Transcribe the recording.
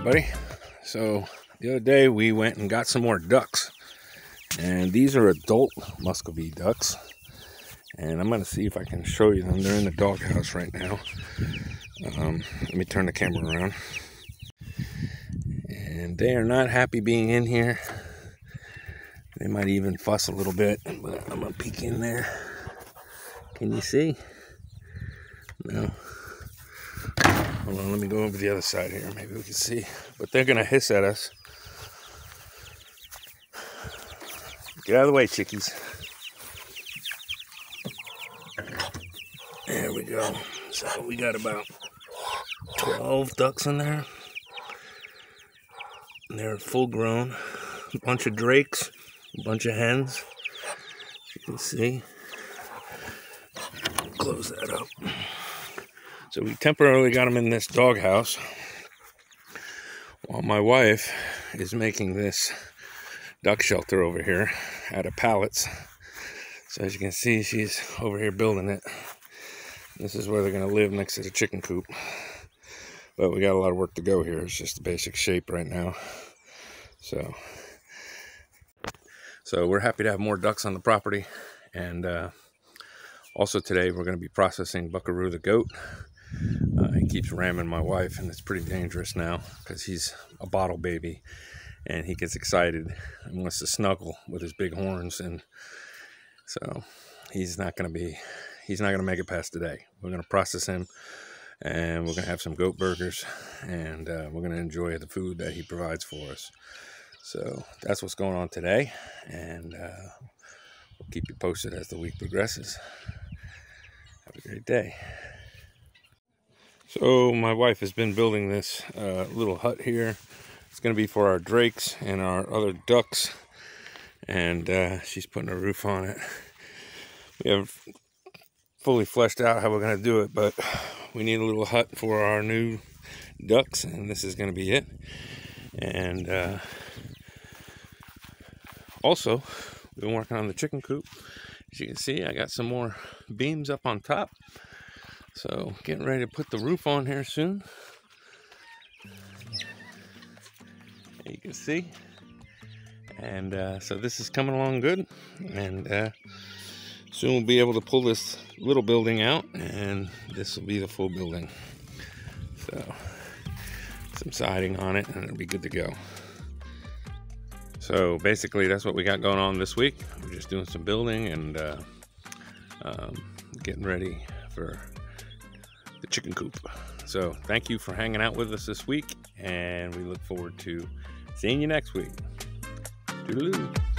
everybody. So the other day we went and got some more ducks. And these are adult Muscovy ducks. And I'm going to see if I can show you them. They're in the doghouse right now. Um, let me turn the camera around. And they are not happy being in here. They might even fuss a little bit, but I'm going to peek in there. Can you see? No. Hold on, let me go over the other side here. Maybe we can see. But they're going to hiss at us. Get out of the way, chickies. There we go. So we got about 12 ducks in there. And they're full grown. A bunch of drakes, a bunch of hens. you can see. Close that up. So we temporarily got them in this doghouse while my wife is making this duck shelter over here out of pallets. So as you can see, she's over here building it. This is where they're going to live next to the chicken coop. But we got a lot of work to go here. It's just the basic shape right now. So, so we're happy to have more ducks on the property. And uh, also today we're going to be processing Buckaroo the goat. Uh, he keeps ramming my wife, and it's pretty dangerous now because he's a bottle baby, and he gets excited and wants to snuggle with his big horns, and so he's not going to be, he's not going to make it past today. We're going to process him, and we're going to have some goat burgers, and uh, we're going to enjoy the food that he provides for us. So that's what's going on today, and uh, we'll keep you posted as the week progresses. Have a great day. So my wife has been building this uh, little hut here. It's going to be for our drakes and our other ducks. And uh, she's putting a roof on it. We haven't fully fleshed out how we're going to do it, but we need a little hut for our new ducks, and this is going to be it. And uh, also, we've been working on the chicken coop. As you can see, I got some more beams up on top. So getting ready to put the roof on here soon. You can see. And uh, so this is coming along good. And uh, soon we'll be able to pull this little building out and this will be the full building. So some siding on it and it'll be good to go. So basically that's what we got going on this week. We're just doing some building and uh, um, getting ready for the chicken coop. So thank you for hanging out with us this week, and we look forward to seeing you next week. Toodaloo.